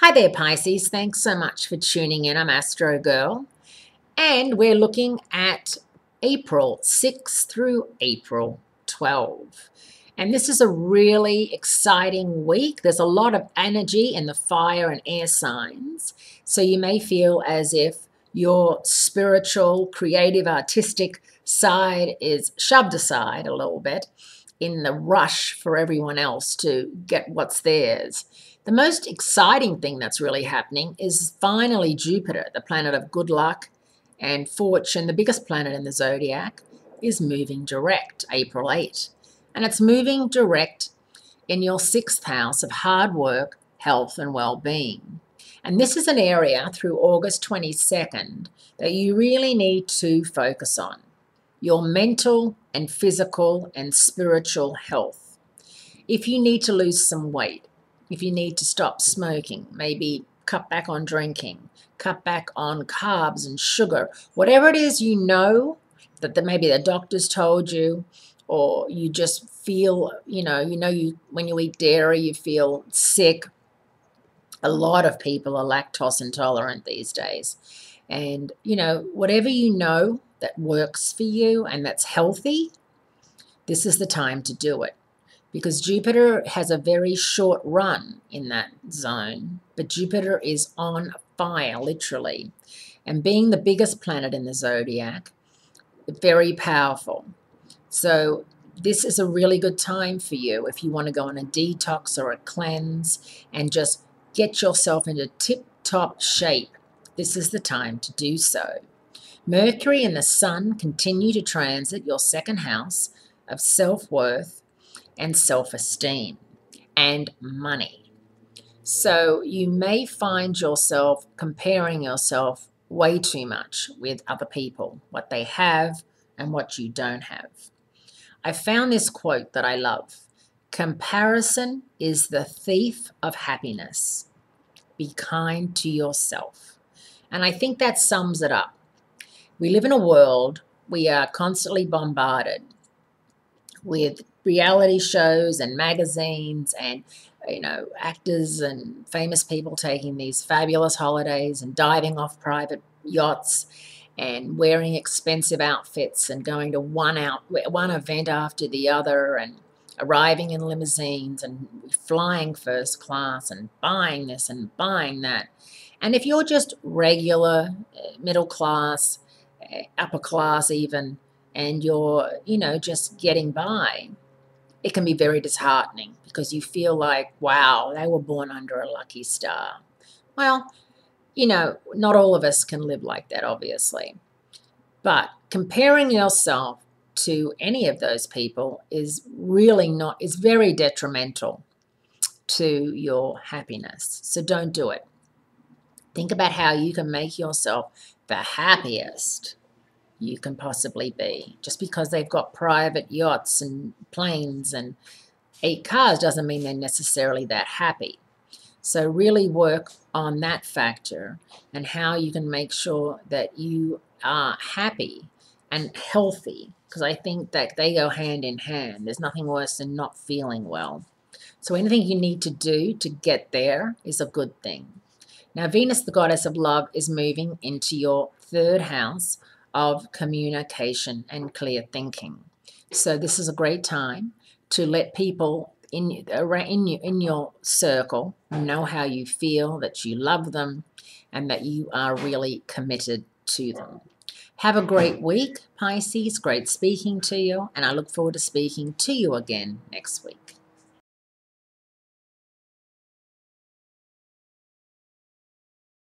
Hi there, Pisces. Thanks so much for tuning in. I'm Astrogirl. And we're looking at April 6 through April 12. And this is a really exciting week. There's a lot of energy in the fire and air signs. So you may feel as if your spiritual, creative, artistic side is shoved aside a little bit in the rush for everyone else to get what's theirs. The most exciting thing that's really happening is finally Jupiter, the planet of good luck and fortune, the biggest planet in the zodiac, is moving direct April 8. And it's moving direct in your sixth house of hard work, health, and well being. And this is an area through August 22nd that you really need to focus on your mental and physical and spiritual health. If you need to lose some weight, if you need to stop smoking, maybe cut back on drinking, cut back on carbs and sugar, whatever it is you know that the, maybe the doctors told you, or you just feel, you know, you know, you when you eat dairy, you feel sick. A lot of people are lactose intolerant these days. And, you know, whatever you know that works for you and that's healthy, this is the time to do it because Jupiter has a very short run in that zone, but Jupiter is on fire, literally. And being the biggest planet in the zodiac, very powerful. So, this is a really good time for you if you want to go on a detox or a cleanse and just get yourself into tip top shape. This is the time to do so. Mercury and the Sun continue to transit your second house of self worth and self esteem and money. So you may find yourself comparing yourself way too much with other people, what they have and what you don't have. I found this quote that I love Comparison is the thief of happiness. Be kind to yourself. And I think that sums it up. We live in a world, we are constantly bombarded with reality shows and magazines and you know actors and famous people taking these fabulous holidays and diving off private yachts and wearing expensive outfits and going to one out one event after the other and arriving in limousines and flying first class and buying this and buying that and if you're just regular eh, middle class eh, upper class even and you're, you know, just getting by, it can be very disheartening because you feel like, wow, they were born under a lucky star. Well, you know, not all of us can live like that, obviously. But comparing yourself to any of those people is really not, is very detrimental to your happiness. So don't do it. Think about how you can make yourself the happiest you can possibly be. Just because they've got private yachts and planes and eight cars doesn't mean they're necessarily that happy. So, really work on that factor and how you can make sure that you are happy and healthy because I think that they go hand in hand. There's nothing worse than not feeling well. So, anything you need to do to get there is a good thing. Now, Venus, the goddess of love, is moving into your third house of communication and clear thinking. So this is a great time to let people in in in your circle know how you feel, that you love them, and that you are really committed to them. Have a great week, Pisces. Great speaking to you, and I look forward to speaking to you again next week.